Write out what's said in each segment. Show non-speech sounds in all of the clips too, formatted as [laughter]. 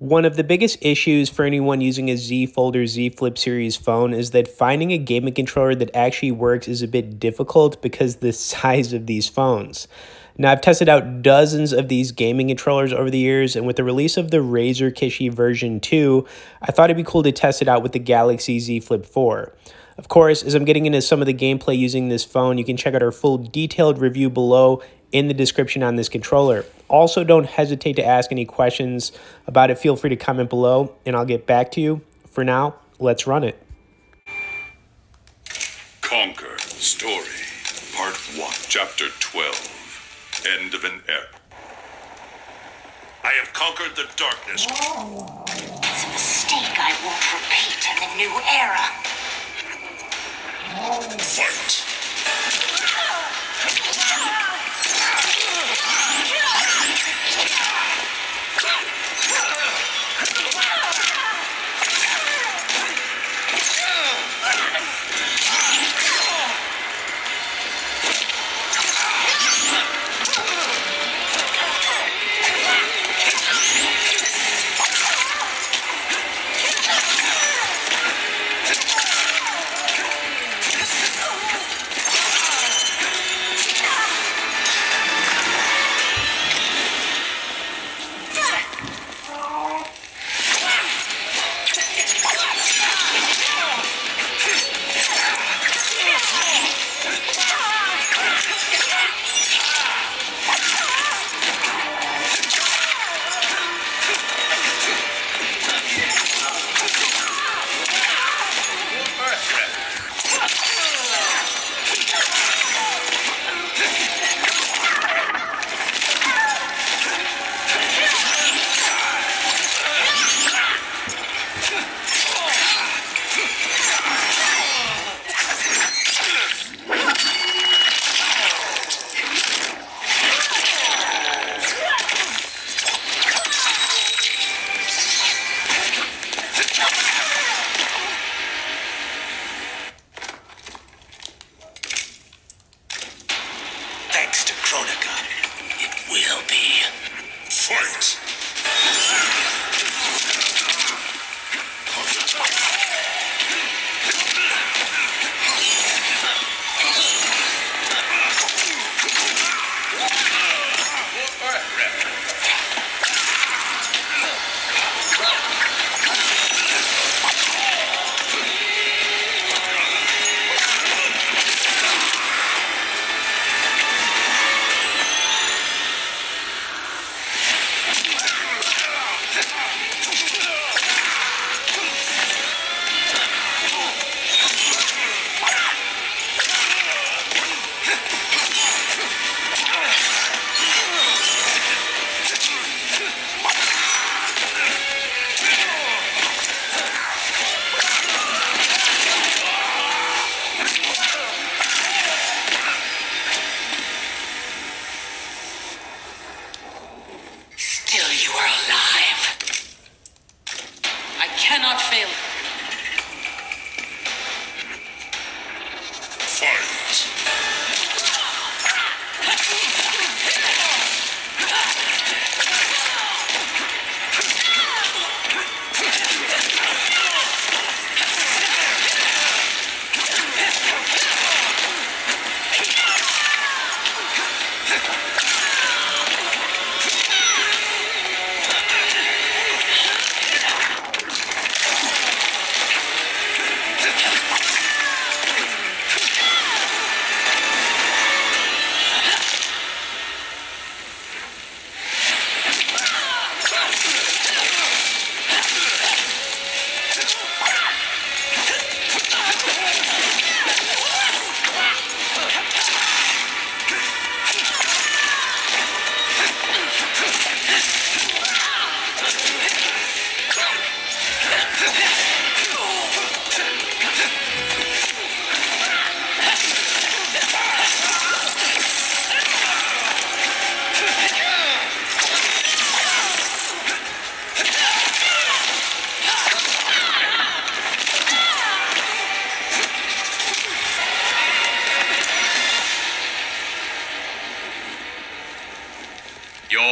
One of the biggest issues for anyone using a Z Fold or Z Flip series phone is that finding a gaming controller that actually works is a bit difficult because the [laughs] size of these phones. Now, I've tested out dozens of these gaming controllers over the years, and with the release of the Razer Kishi version 2, I thought it'd be cool to test it out with the Galaxy Z Flip 4. Of course, as I'm getting into some of the gameplay using this phone, you can check out our full detailed review below in the description on this controller. Also, don't hesitate to ask any questions about it. Feel free to comment below, and I'll get back to you. For now, let's run it. Conquer Story, Part 1, Chapter 12 End of an Era. I have conquered the darkness. It's a mistake I won't repeat in the new era. Fight!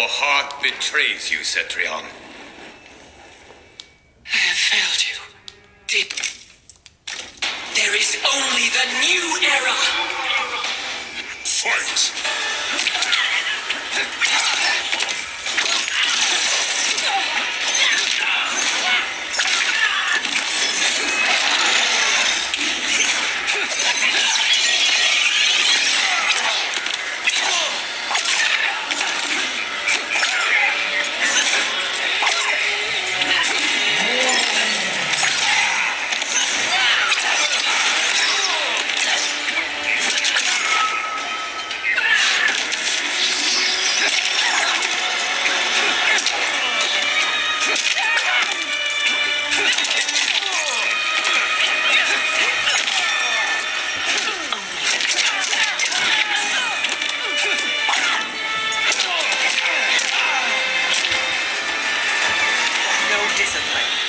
heart betrays you, Cetrion. I have failed you. Deep. There is only the new era! Fight! recently.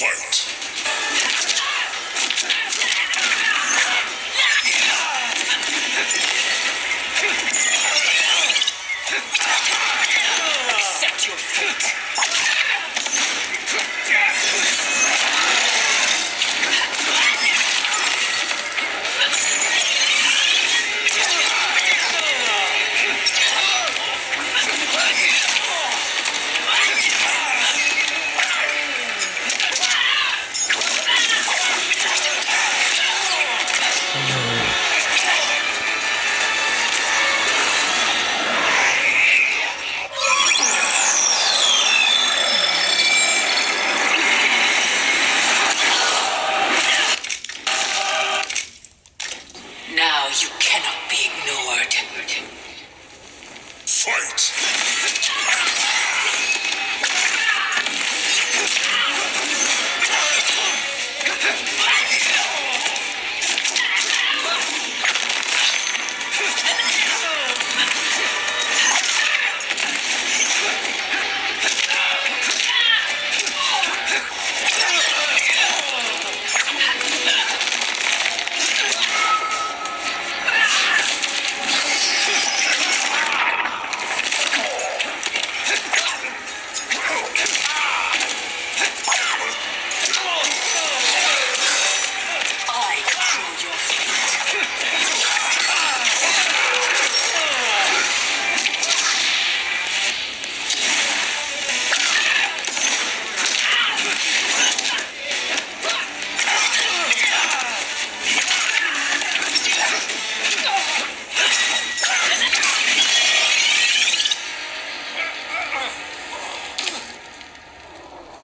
Fight! Now you cannot be ignored. Fight!